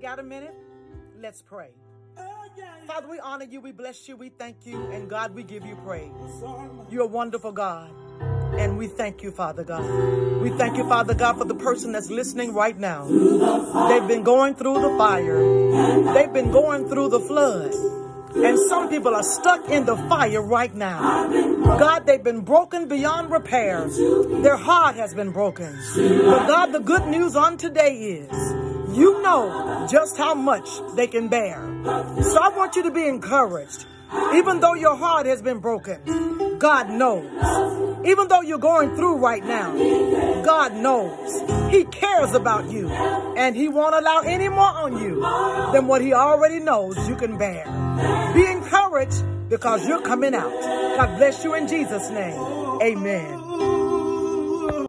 Got a minute? Let's pray. Father, we honor you, we bless you, we thank you, and God, we give you praise. You're a wonderful God, and we thank you, Father God. We thank you, Father God, for the person that's listening right now. They've been going through the fire. They've been going through the flood. And some people are stuck in the fire right now. God, they've been broken beyond repair. Their heart has been broken. But God, the good news on today is you know just how much they can bear. So I want you to be encouraged. Even though your heart has been broken, God knows. Even though you're going through right now, God knows. He cares about you. And he won't allow any more on you than what he already knows you can bear. Be encouraged because you're coming out. God bless you in Jesus' name. Amen.